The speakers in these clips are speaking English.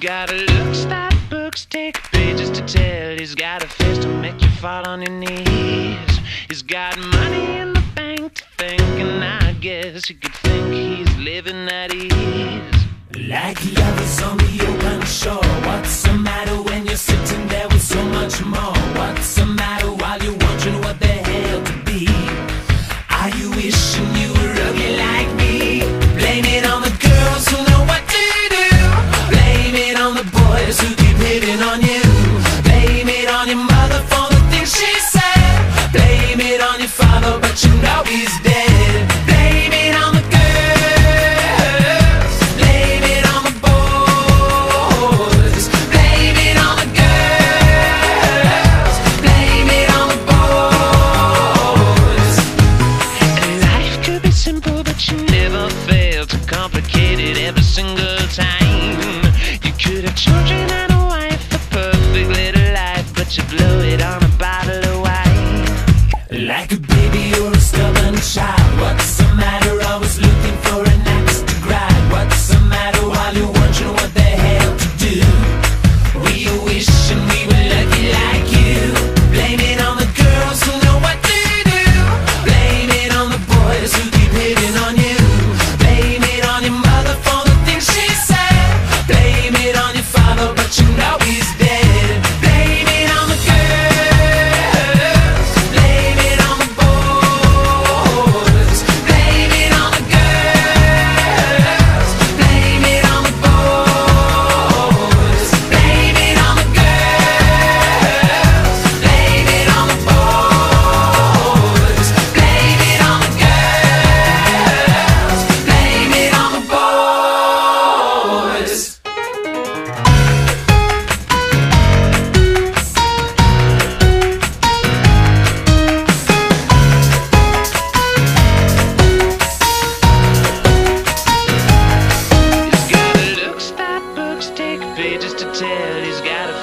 got a looks that books take pages to tell. He's got a face to make you fall on your knees. He's got money in the bank to think, and I guess you could think he's living at ease. Like the others on the open shore. What's the matter when you're sitting there with so much more? What's the matter while you're wondering what the hell to be? Never fail to complicate it every single time. You could have children Like a baby or a stubborn child. What's the matter? Always looking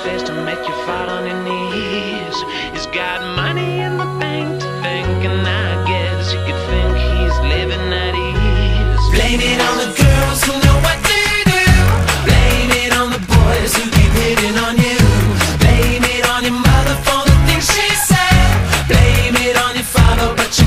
Face to make you fall on your knees. He's got money in the bank to think, and I guess you could think he's living at ease. Blame it on the girls who know what to do. Blame it on the boys who keep hitting on you. Blame it on your mother for the things she said. Blame it on your father, but you